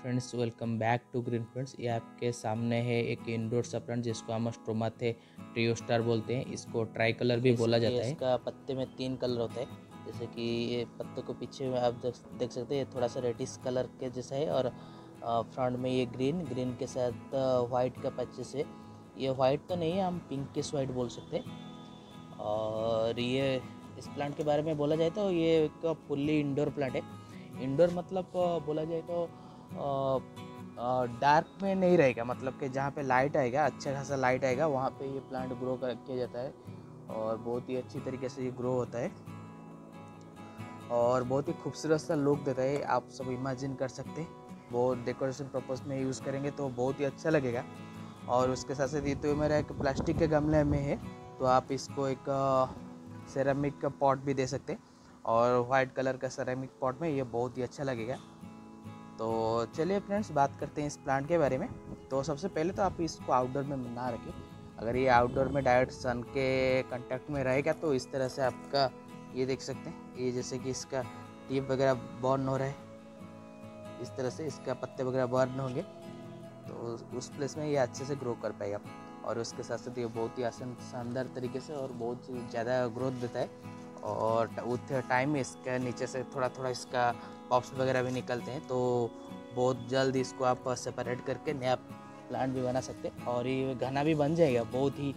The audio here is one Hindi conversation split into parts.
Friends welcome back to green friends ये आपके सामने है एक इंडोर सा प्लांट जिसको हम स्ट्रोमाथे ट्रियो स्टार बोलते हैं। इसको ट्राई कलर भी बोला जाता है। इसका पत्ते में तीन कलर होता है। जैसे कि ये पत्ते को पीछे में आप देख सकते हैं, ये थोड़ा सा रेडिश कलर के जैसा है और फ्रंट में ये ग्रीन ग्रीन के साथ वाइट का पच्चीस है। ये वाइट तो नहीं है, हम पिंकिश वाइट बोल सकते हैं। और ये इस प्लांट के बारे में बोला जाए तो ये एक फुल्ली इंडोर प्लांट है। इंडोर मतलब बोला जाए तो डार्क में नहीं रहेगा मतलब कि जहाँ पे लाइट आएगा अच्छा खासा लाइट आएगा, वहाँ पे ये प्लांट ग्रो कर, किया जाता है और बहुत ही अच्छी तरीके से ये ग्रो होता है। और बहुत ही खूबसूरत सा लुक देता है, आप सब इमेजिन कर सकते हैं। वो डेकोरेशन पर्पज़ में यूज़ करेंगे तो बहुत ही अच्छा लगेगा। और उसके साथ साथ ये तो मेरा एक प्लास्टिक के गमले में है तो आप इसको एक सेरामिक का पॉट भी दे सकते हैं। और वाइट कलर का सेरामिक पॉट में ये बहुत ही अच्छा लगेगा। तो चलिए फ्रेंड्स, बात करते हैं इस प्लांट के बारे में। तो सबसे पहले तो आप इसको आउटडोर में ना रखें अगर ये आउटडोर में डायरेक्ट सन के कंटेक्ट में रहेगा तो इस तरह से आपका ये देख सकते हैं। ये जैसे कि इसका टीप वगैरह बर्न हो रहा है। इस तरह से इसका पत्ते वगैरह बर्न होंगे। तो उस प्लेस में ये अच्छे से ग्रो कर पाएगा और उसके साथ साथ ये बहुत ही आसान, शानदार तरीके से और बहुत ज़्यादा ग्रोथ देता है। और उस टाइम में इसके नीचे से थोड़ा थोड़ा इसका पॉप्स वगैरह भी निकलते हैं तो बहुत जल्द इसको आप सेपरेट करके नया प्लांट भी बना सकते हैं और ये घना भी बन जाएगा, बहुत ही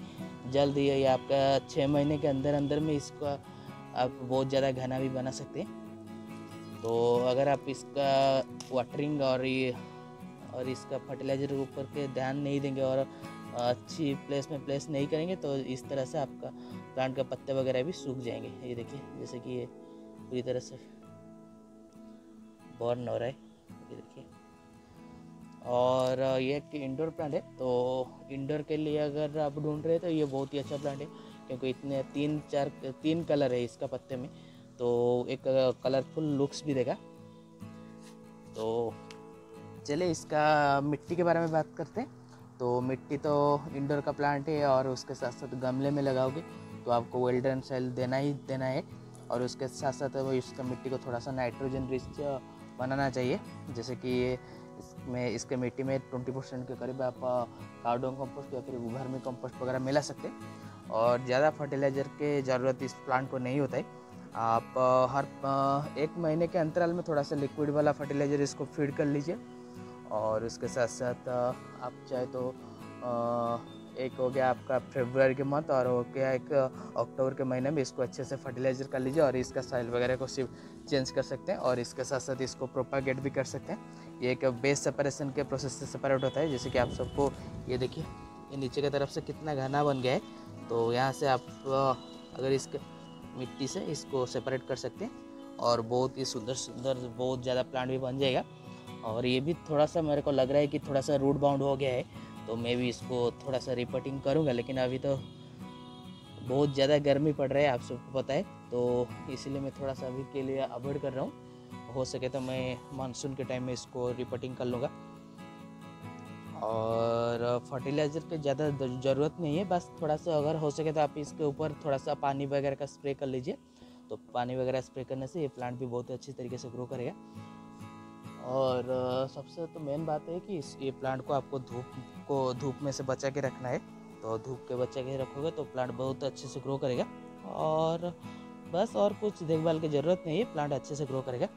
जल्द ये आपका छः महीने के अंदर अंदर में इसको आप बहुत ज़्यादा घना भी बना सकते हैं। तो अगर आप इसका वाटरिंग और ये, और इसका फर्टिलाइज़र ऊपर के ध्यान नहीं देंगे और अच्छी प्लेस में प्लेस नहीं करेंगे तो इस तरह से आपका प्लांट का पत्ते वगैरह भी सूख जाएँगे। ये देखिए, जैसे कि ये पूरी तरह से बर्न हो रहा है। ये देखिए। और ये एक इंडोर प्लांट है तो इंडोर के लिए अगर आप ढूंढ रहे हैं तो ये बहुत ही अच्छा प्लांट है, क्योंकि इतने तीन, चार, तीन कलर है इसका पत्ते में। तो एक कलरफुल लुक्स भी देगा। तो चलिए इसका मिट्टी के बारे में बात करते हैं। तो मिट्टी तो इंडोर का प्लांट है और उसके साथ साथ गमले में लगाओगे तो आपको वेल्डन सेल देना ही देना है। और उसके साथ साथ इसका मिट्टी को थोड़ा सा नाइट्रोजन रिच बनाना चाहिए। जैसे कि ये इसमें, इसके मिट्टी में ट्वेंटी परसेंट के करीब आप कार्डोन कंपोस्ट या फिर वर्मी कंपोस्ट वगैरह मिला सकते हैं। और ज़्यादा फर्टिलाइज़र के ज़रूरत इस प्लांट को नहीं होता है। आप हर एक महीने के अंतराल में थोड़ा सा लिक्विड वाला फर्टिलाइज़र इसको फ़ीड कर लीजिए। और उसके साथ साथ आप चाहे तो एक हो गया आपका फेब्रुआरी के मंथ और हो गया एक अक्टूबर के महीने में इसको अच्छे से फर्टिलाइज़र कर लीजिए और इसका साइल वगैरह को सिर्फ़ चेंज कर सकते हैं और इसके साथ साथ इसको प्रोपागेट भी कर सकते हैं। ये एक बेस सेपरेशन के प्रोसेस से सेपरेट होता है, जैसे कि आप सबको ये देखिए, ये नीचे की तरफ़ से कितना घना बन गया है। तो यहाँ से आप अगर इसके मिट्टी से इसको सेपरेट कर सकते हैं और बहुत ही सुंदर सुंदर बहुत ज़्यादा प्लांट भी बन जाएगा। और ये भी थोड़ा सा मेरे को लग रहा है कि थोड़ा सा रूट बाउंड हो गया है तो मैं भी इसको थोड़ा सा रिपोर्टिंग करूँगा, लेकिन अभी तो बहुत ज़्यादा गर्मी पड़ रहा है, आप सबको पता है तो इसीलिए मैं थोड़ा सा अभी के लिए अवॉइड कर रहा हूँ। हो सके तो मैं मानसून के टाइम में इसको रिपोर्टिंग कर लूँगा। और फर्टिलाइज़र की ज़्यादा ज़रूरत नहीं है, बस थोड़ा सा अगर हो सके तो आप इसके ऊपर थोड़ा सा पानी वगैरह का स्प्रे कर लीजिए। तो पानी वगैरह स्प्रे करने से ये प्लांट भी बहुत अच्छी तरीके से ग्रो करेगा। और सबसे तो मेन बात है कि इस, ये प्लांट को आपको धूप, को धूप में से बचा के रखना है। तो धूप के बचा के रखोगे तो प्लांट बहुत अच्छे से ग्रो करेगा। और, बस और कुछ देखभाल की ज़रूरत नहीं है प्लांट अच्छे से ग्रो करेगा।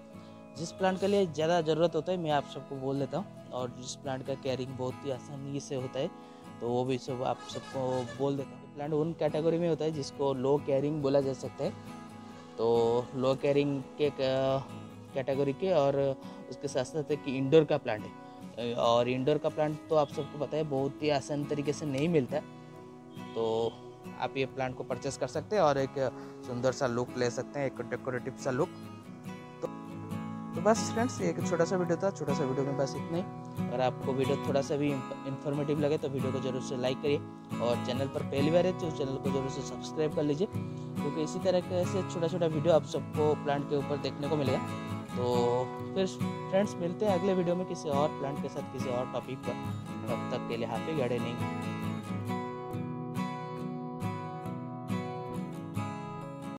जिस प्लांट के लिए ज़्यादा ज़रूरत होता है, मैं आप सबको बोल देता हूँ। और जिस प्लांट का केयरिंग बहुत ही आसानी से होता है तो वो भी सब आप सबको बोल देता हूँ प्लांट उन कैटेगरी में होता है जिसको लो केयरिंग बोला जा सकता है। तो लो केयरिंग के कैटेगरी के और उसके साथ साथ एक इंडोर का प्लांट है। और इंडोर का प्लांट तो आप सबको पता है, बहुत ही आसान तरीके से नहीं मिलता। है तो आप ये प्लांट को परचेस कर सकते हैं और एक सुंदर सा लुक ले सकते हैं, एक डेकोरेटिव सा लुक तो तो बस फ्रेंड्स एक छोटा सा वीडियो था। छोटा सा वीडियो में बस इतना ही। अगर आपको वीडियो थोड़ा सा भी इन्फॉर्मेटिव लगे तो वीडियो को ज़रूर से लाइक करिए। और चैनल पर पहली बार है तो चैनल को ज़रूर से सब्सक्राइब कर लीजिए। क्योंकि इसी तरह से छोटा छोटा वीडियो आप सबको प्लांट के ऊपर देखने को मिलेगा। तो फिर फ्रेंड्स मिलते हैं अगले वीडियो में किसी और प्लांट के साथ, किसी और टॉपिक पर। तब तक के लिए हैप्पी गार्डनिंग